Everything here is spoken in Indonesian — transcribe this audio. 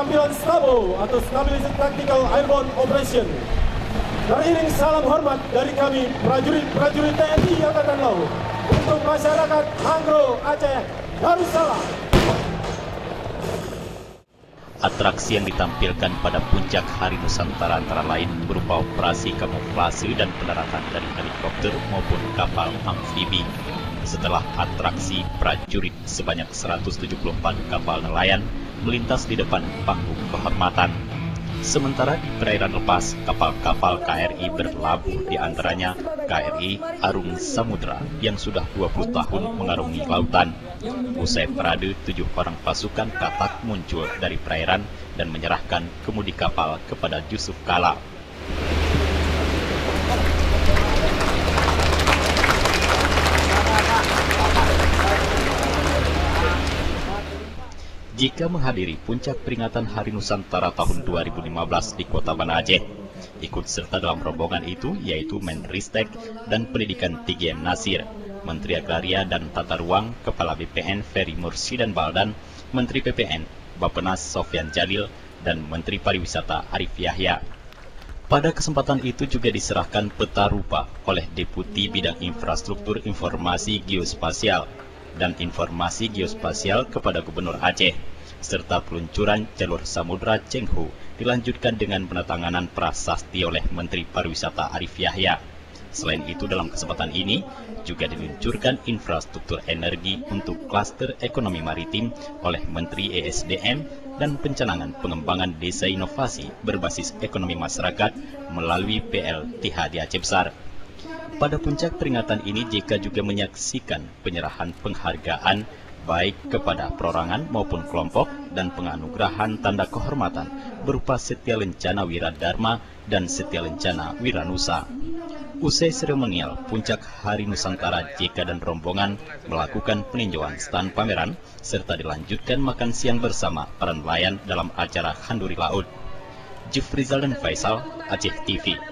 Tampilan STABO atau Stability Tactical Airborne Operation. Teriring salam hormat dari kami prajurit-prajurit TNI Angkatan Laut untuk masyarakat Manggro Aceh Darussalam. Atraksi yang ditampilkan pada puncak Hari Nusantara antara lain berupa operasi kamuflase dan pendaratan dari helikopter maupun kapal amfibi. Setelah atraksi prajurit sebanyak 174 kapal nelayan melintas di depan panggung kehormatan. Sementara di perairan lepas, kapal-kapal KRI berlabuh di antaranya KRI Arung Samudra yang sudah 20 tahun mengarungi lautan. Usai parade, tujuh orang pasukan katak muncul dari perairan dan menyerahkan kemudi kapal kepada Yusuf Kala. Jika menghadiri puncak peringatan Hari Nusantara tahun 2015 di Kota Banda Aceh. Ikut serta dalam rombongan itu yaitu Menristek dan Pendidikan Tinggi Nasir, Menteri Agraria dan Tata Ruang, Kepala BPN Ferry Mursidan Baldan, Menteri PPN Bapenas Sofyan Jalil, dan Menteri Pariwisata Arif Yahya. Pada kesempatan itu juga diserahkan peta rupa oleh Deputi Bidang Infrastruktur Informasi Geospasial dan Informasi Geospasial kepada Gubernur Aceh, serta peluncuran jalur Samudra Cenghu dilanjutkan dengan penatanganan prasasti oleh Menteri Pariwisata Arif Yahya. Selain itu dalam kesempatan ini juga diluncurkan infrastruktur energi untuk klaster ekonomi maritim oleh Menteri ESDM dan pencanangan pengembangan desa inovasi berbasis ekonomi masyarakat melalui PLTH di Aceh Besar. Pada puncak peringatan ini JK juga menyaksikan penyerahan penghargaan baik kepada perorangan maupun kelompok dan penganugerahan tanda kehormatan berupa Setia Lencana Wiradharma dan Setia Lencana Wiranusa. Usai seremonial puncak Hari Nusantara JK dan rombongan melakukan peninjauan stand pameran serta dilanjutkan makan siang bersama para nelayan dalam acara Handuri Laut. Jufrizal dan Faisal, Aceh TV.